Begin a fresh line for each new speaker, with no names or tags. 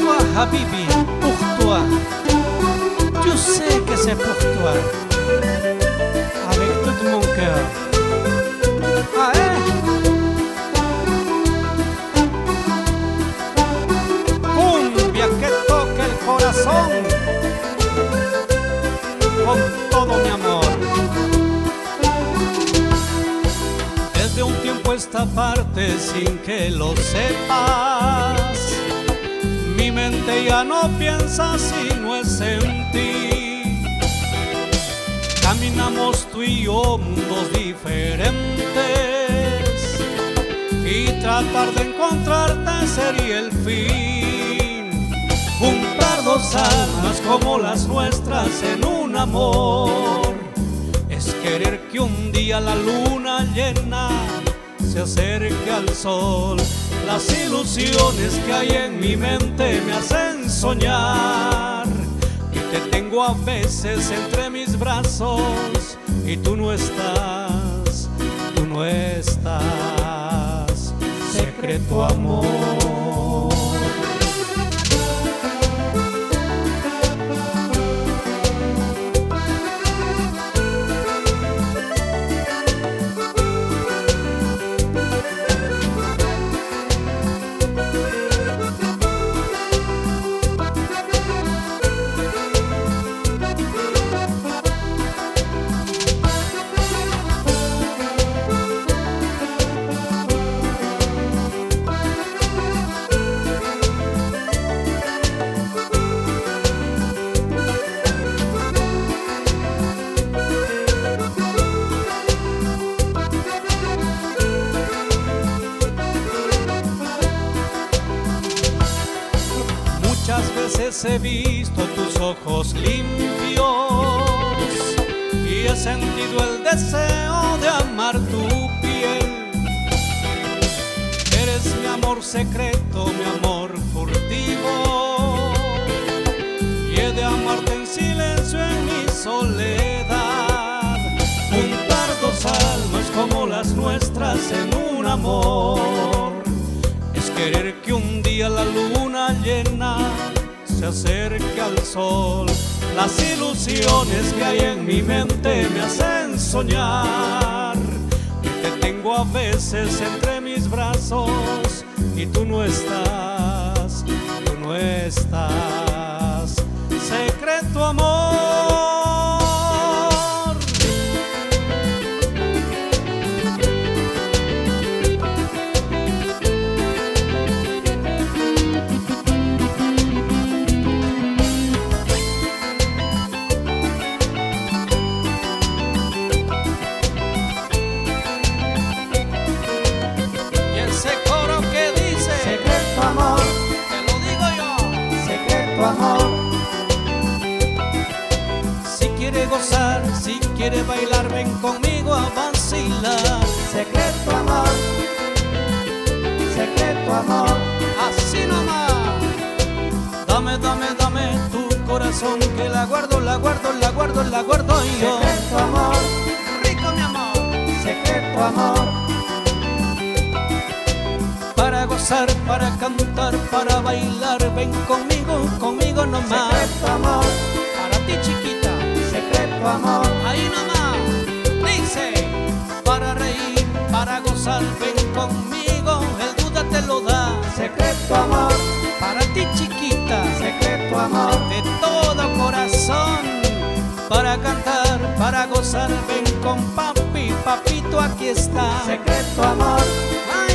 toi, Habibi, pour toi. Tu sais que c'est pour toi. Avec tout mon cœur. Ah, eh? Cumbia que toca el corazón. Con todo mi amor. Desde un tiempo esta parte sin que lo sepas. Ya no piensa si no es en ti. Caminamos tú y yo mundos diferentes. Y tratar de encontrarte sería el fin. Juntar dos almas como las nuestras en un amor. Es querer que un día la luna llena se acerque al sol. Las ilusiones que hay en mi mente me hacen soñar. Que te tengo a veces entre mis brazos y tú no estás, tú no estás. Secreto amor. Veces he visto tus ojos limpios y he sentido el deseo de amar tu piel. Eres mi amor secreto, mi amor furtivo y he de amarte en silencio en mi soledad. Juntar dos almas como las nuestras en un amor es querer que se acerque al sol. Las ilusiones que hay en mi mente me hacen soñar. Que te tengo a veces entre mis brazos y tú no estás, tú no estás. Secreto amor, Si quiere gozar, si quiere bailar, ven conmigo a vacilar.
secreto amor, secreto amor,
Así nomás. Dame, dame, dame tu corazón que la guardo, la guardo, la guardo, la guardo yo.
secreto amor,
Rico mi amor.
secreto amor,
para cantar, para bailar, ven conmigo, conmigo nomás.
secreto amor,
Para ti chiquita,
secreto amor,
ahí nomás. Dice, para reír, para gozar, ven conmigo, el duda te lo da.
secreto amor,
Para ti chiquita,
secreto amor,
de todo corazón, para cantar, para gozar, ven con papi, papito aquí está.
secreto amor,
Ay,